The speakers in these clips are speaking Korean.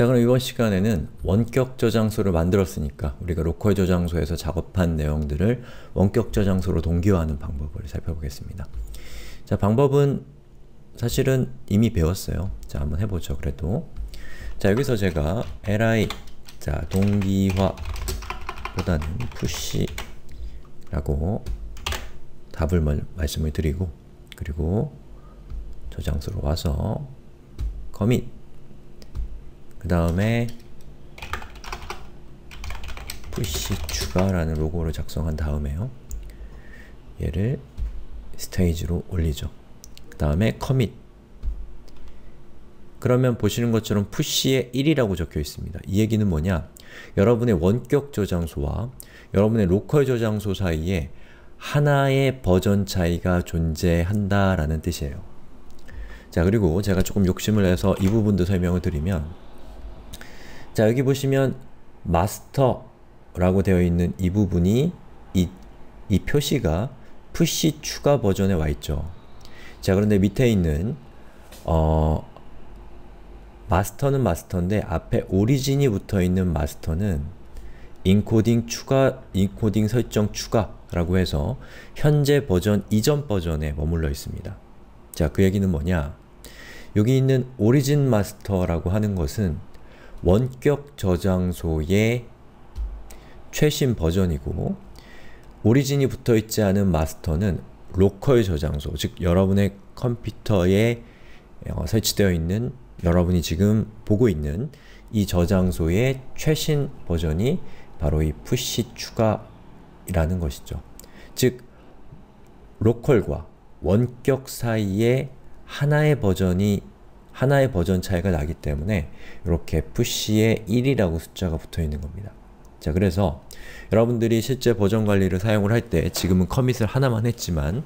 자 그럼 이번 시간에는 원격 저장소를 만들었으니까 우리가 로컬 저장소에서 작업한 내용들을 원격 저장소로 동기화하는 방법을 살펴보겠습니다. 자 방법은 사실은 이미 배웠어요. 자 한번 해보죠 그래도 자 여기서 제가 li 자 동기화 보다는 push라고 답을 말씀을 드리고 그리고 저장소로 와서 commit 그 다음에 push 추가라는 로고를 작성한 다음에요. 얘를 스테이지로 올리죠. 그 다음에 commit 그러면 보시는 것처럼 push에 1이라고 적혀 있습니다. 이 얘기는 뭐냐? 여러분의 원격 저장소와 여러분의 로컬 저장소 사이에 하나의 버전 차이가 존재한다라는 뜻이에요. 자 그리고 제가 조금 욕심을 내서 이 부분도 설명을 드리면 자 여기 보시면 마스터라고 되어 있는 이 부분이 이, 이 표시가 푸시 추가 버전에 와 있죠. 자 그런데 밑에 있는 어, 마스터는 마스터인데 앞에 오리진이 붙어 있는 마스터는 인코딩 추가, 인코딩 설정 추가라고 해서 현재 버전 이전 버전에 머물러 있습니다. 자, 그 얘기는 뭐냐? 여기 있는 origin master라고 하는 것은 원격 저장소의 최신 버전이고 origin이 붙어있지 않은 master는 로컬 저장소, 즉 여러분의 컴퓨터에 어, 설치되어 있는 여러분이 지금 보고 있는 이 저장소의 최신 버전이 바로 이 push 추가라는 것이죠. 즉 로컬과 원격 사이에 하나의 버전이 하나의 버전 차이가 나기 때문에 이렇게 push에 1이라고 숫자가 붙어 있는 겁니다. 자 그래서 여러분들이 실제 버전 관리를 사용을 할 때 지금은 commit을 하나만 했지만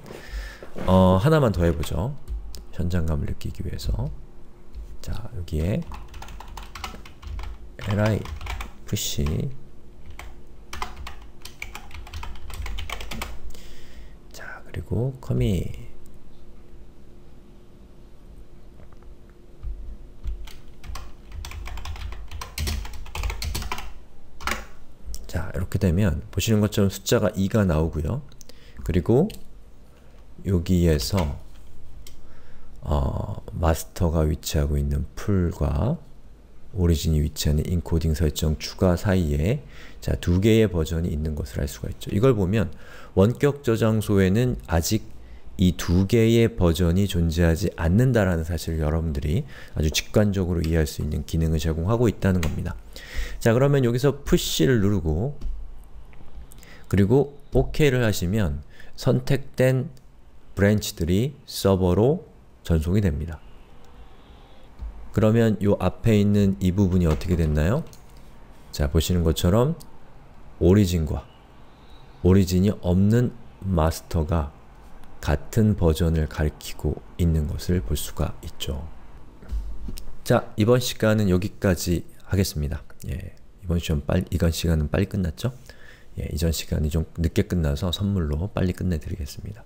어, 하나만 더 해보죠. 현장감을 느끼기 위해서 자 여기에 li push 자 그리고 commit 자 이렇게 되면 보시는 것처럼 숫자가 2가 나오고요. 그리고 여기에서 어, 마스터가 위치하고 있는 풀과 오리진이 위치하는 인코딩 설정 추가 사이에 자, 두 개의 버전이 있는 것을 알 수가 있죠. 이걸 보면 원격 저장소에는 아직 이 두 개의 버전이 존재하지 않는다라는 사실을 여러분들이 아주 직관적으로 이해할 수 있는 기능을 제공하고 있다는 겁니다. 자 그러면 여기서 push를 누르고 그리고 OK를 하시면 선택된 브랜치들이 서버로 전송이 됩니다. 그러면 이 앞에 있는 이 부분이 어떻게 됐나요? 자 보시는 것처럼 오리진과 오리진이 없는 마스터가 같은 버전을 가리키고 있는 것을 볼 수가 있죠. 자 이번 시간은 여기까지 하겠습니다. 예, 이번 시간 빨리 이건 시간은 빨리 끝났죠? 예, 이전 시간이 좀 늦게 끝나서 선물로 빨리 끝내드리겠습니다.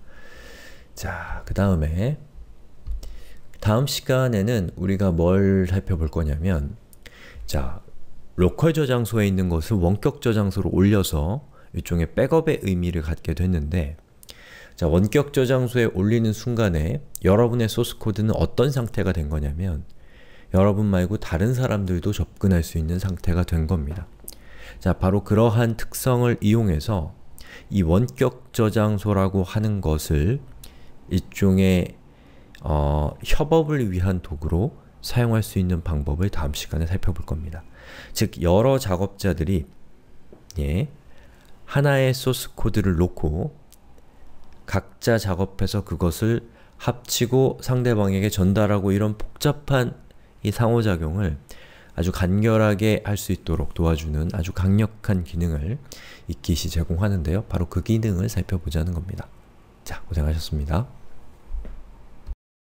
자, 그 다음에 다음 시간에는 우리가 뭘 살펴볼 거냐면 자, 로컬 저장소에 있는 것을 원격 저장소로 올려서 일종의 백업의 의미를 갖게 됐는데 자, 원격 저장소에 올리는 순간에 여러분의 소스 코드는 어떤 상태가 된 거냐면 여러분 말고 다른 사람들도 접근할 수 있는 상태가 된 겁니다. 자, 바로 그러한 특성을 이용해서 이 원격 저장소라고 하는 것을 일종의 어, 협업을 위한 도구로 사용할 수 있는 방법을 다음 시간에 살펴볼 겁니다. 즉, 여러 작업자들이 예, 하나의 소스 코드를 놓고 각자 작업해서 그것을 합치고 상대방에게 전달하고 이런 복잡한 이 상호작용을 아주 간결하게 할 수 있도록 도와주는 아주 강력한 기능을 이 kit이 제공하는데요. 바로 그 기능을 살펴보자는 겁니다. 자, 고생하셨습니다.